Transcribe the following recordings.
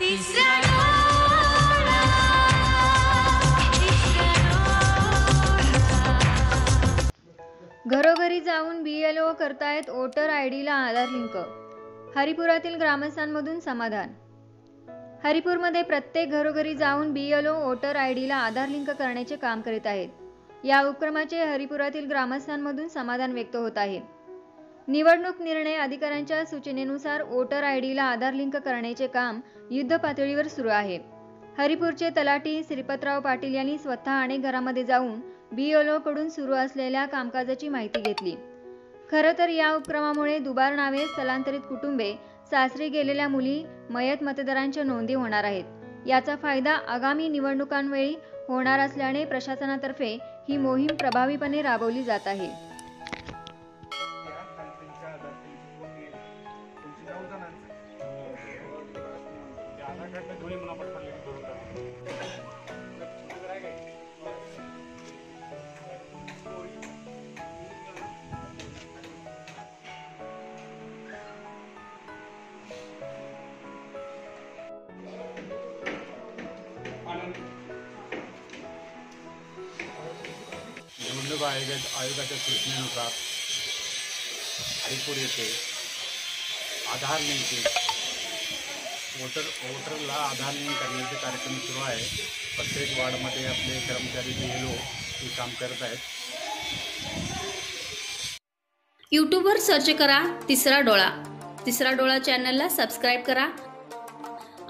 घरोघरी जाऊन B L O करतायत वोटर आय डीला आधार लिंक. हरिपुरातील ग्रामस्थांमधून समाधान. हरिपूरमध्ये प्रत्येक घरोघरी जाऊन B L O voter I Dila Aadhaar link करण्याचे काम करीत आहेत. या उपक्रमाचे हरिपुरातील ग्रामस्थांमधून समाधान व्यक्त होत आहे. निवडणूक निर्णय अधिकाऱ्यांच्या सूचनेनुसार वोटर आय डीला आधार लिंक करण्याचे काम युद्धपातळीवर सुरू आहे. हरिपूरचे तलाठी श्रीपतराव पाटील यांनी स्वतः अनेक घरामध्ये जाऊन बीएलओ सुरू असलेल्या कामकाजाची माहिती घेतली. खरं तर या उपक्रमामुळे दुबार नावे स्थलांतरित कुटुंबे सासरी गेलेल्या मुली मयत मतदारांच्या नोंदी होणार आहेत. याचा फायदा आगामी निवडणुकांवेळी होणार असल्याने प्रशासनातर्फे ही मोहीम प्रभावीपणे राबवली जात आहे. निवडणूक आयोगा आयोगाच्या सूचनेनुसार हरिपूर येथे आधार लिंकिंग वोटर वोटरला आधार लिंक करण्याचे कार्यक्रम सुरू आहे. प्रत्येक वार्डमध्ये आपले कर्मचारी जे लोक हे काम करत आहेत. यूट्यूबवर सर्च करा तिसरा डोळा. तिसरा डोळा चॅनलला सबस्क्राईब करा.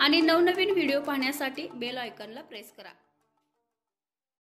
आणि नवनवीन व्हिडिओ पाहण्यासाठी बेल आयकॉनला प्रेस करा.